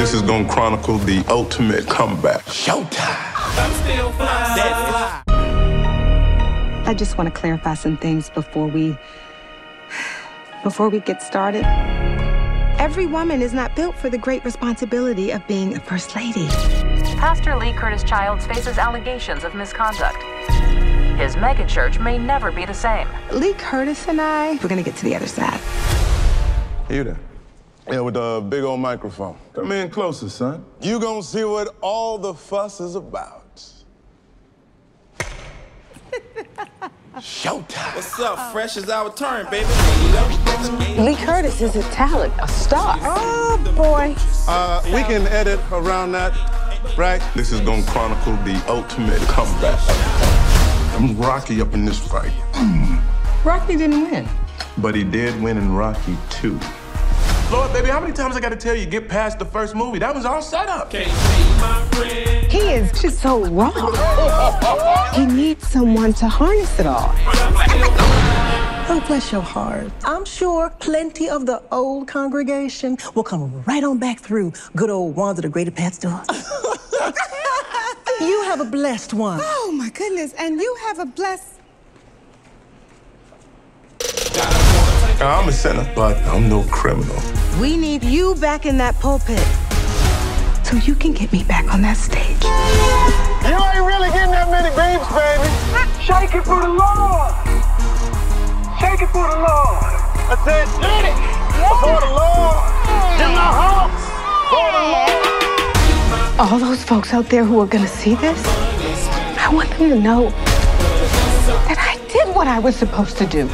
This is gonna chronicle the ultimate comeback. Showtime. I'm still fly. I just want to clarify some things before we before we get started. Every woman is not built for the great responsibility of being a first lady. Pastor Lee Curtis Childs faces allegations of misconduct. His megachurch may never be the same. Lee Curtis and I, we're gonna get to the other side. You there? Yeah, with the big old microphone. Come in closer, son. You gonna see what all the fuss is about. Showtime. What's up? Fresh is our turn, baby. Lee Curtis is a talent, a star. Oh boy. Uh, we can edit around that, right? This is gonna chronicle the ultimate comeback. I'm Rocky up in this fight. Rocky didn't win. But he did win in Rocky 2. Lord, baby, how many times I gotta tell you, get past the first movie? That was all set up. He is just so wrong. he needs someone to harness it all. Oh, bless your heart. I'm sure plenty of the old congregation will come right on back through good old Wander to Greater Path's door. you have a blessed one. Oh my goodness, and you have a blessed I'm a sinner, but I'm no criminal. We need you back in that pulpit. So you can get me back on that stage. You ain't really getting that many babes, baby. Shake it for the Lord. Shake it for the Lord. I said, get it for the Lord. In the house for the Lord. All those folks out there who are gonna see this, I want them to know that I did what I was supposed to do.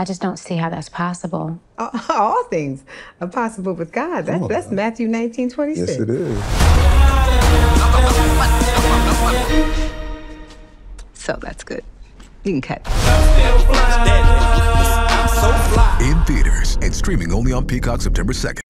I just don't see how that's possible. All, all things are possible with God. That's, that's Matthew 19, 26. Yes, it is. So that's good. You can cut. I'm so fly. In theaters and streaming only on Peacock September 2nd.